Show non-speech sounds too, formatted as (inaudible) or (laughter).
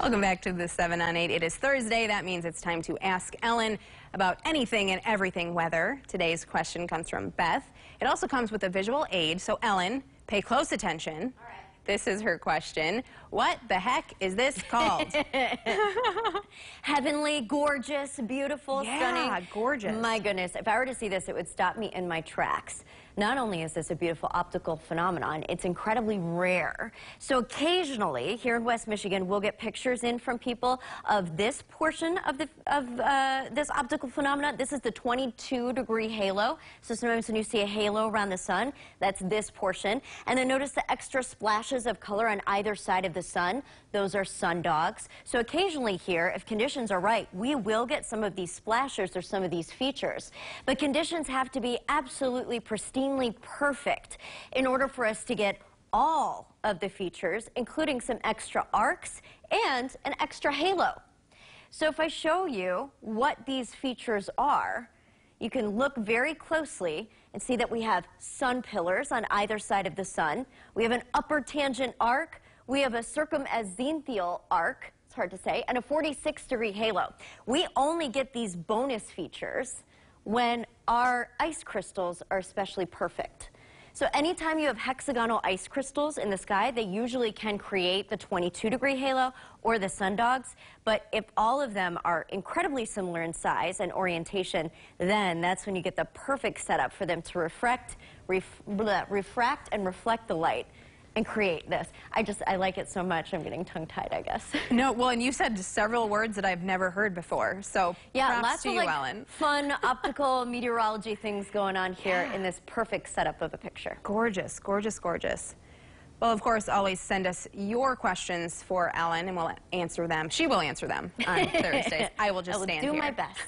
Welcome back to the 7 on 8. It is Thursday. That means it's time to ask Ellen about anything and everything weather. Today's question comes from Beth. It also comes with a visual aid. So, Ellen, pay close attention. All right. This is her question. What the heck is this called? (laughs) Heavenly, gorgeous, beautiful, Yeah, stunning. gorgeous. My goodness, if I were to see this, it would stop me in my tracks. Not only is this a beautiful optical phenomenon, it's incredibly rare. So occasionally, here in West Michigan, we'll get pictures in from people of this portion of, the, of uh, this optical phenomenon. This is the 22 degree halo. So sometimes when you see a halo around the sun, that's this portion. And then notice the extra splashes of color on either side of the sun. Those are sun dogs. So occasionally here, if conditions are right, we will get some of these splashes or some of these features. But conditions have to be absolutely perfect in order for us to get all of the features, including some extra arcs and an extra halo. So if I show you what these features are, you can look very closely and see that we have sun pillars on either side of the sun. We have an upper tangent arc. We have a circumazimuthal arc, it's hard to say, and a 46 degree halo. We only get these bonus features when our ice crystals are especially perfect. So anytime you have hexagonal ice crystals in the sky, they usually can create the 22 degree halo or the sundogs. But if all of them are incredibly similar in size and orientation, then that's when you get the perfect setup for them to refract, ref, bleh, refract and reflect the light and create this. I just, I like it so much, I'm getting tongue-tied, I guess. (laughs) no, well, and you said several words that I've never heard before. So, Yeah, lots of you, like Ellen. fun (laughs) optical meteorology things going on here in this perfect setup of a picture. Gorgeous, gorgeous, gorgeous. Well, of course, always send us your questions for Ellen, and we'll answer them. She will answer them on (laughs) Thursdays. I will just I will stand do here. my best.